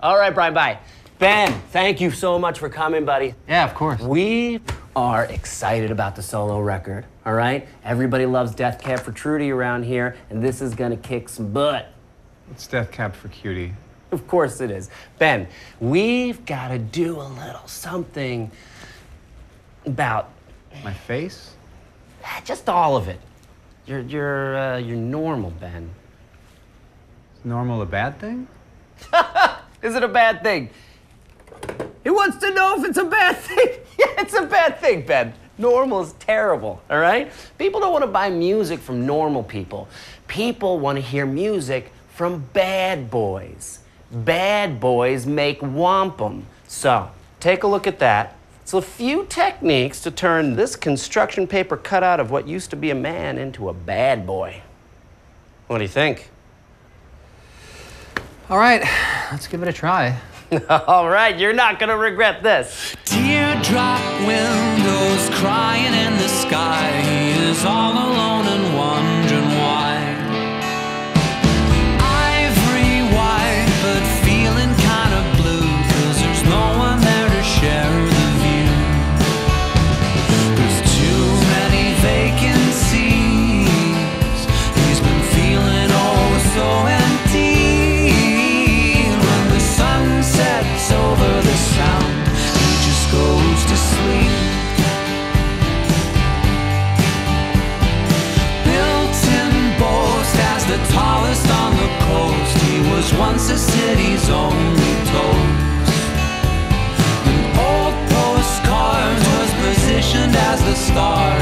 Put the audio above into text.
All right, Brian, bye. Ben, thank you so much for coming, buddy. Yeah, of course. We are excited about the solo record, all right? Everybody loves Death Cab for Trudy around here, and this is gonna kick some butt. It's Death Cab for Cutie. Of course it is. Ben, we've gotta do a little something about My face? just all of it. You're, you're, uh, you're normal, Ben. Is normal a bad thing? Is it a bad thing? He wants to know if it's a bad thing. yeah, it's a bad thing, Ben. Normal is terrible, all right? People don't want to buy music from normal people. People want to hear music from bad boys. Bad boys make wampum. So, take a look at that. It's a few techniques to turn this construction paper cutout of what used to be a man into a bad boy. What do you think? All right, let's give it a try. All right, you're not gonna regret this. Teardrop windows crying was once the city's only toast. An old postcard was positioned as the start